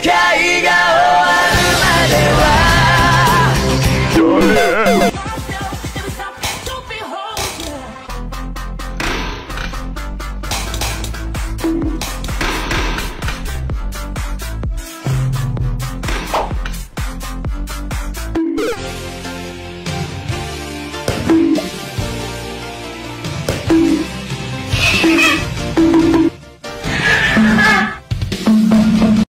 caiga.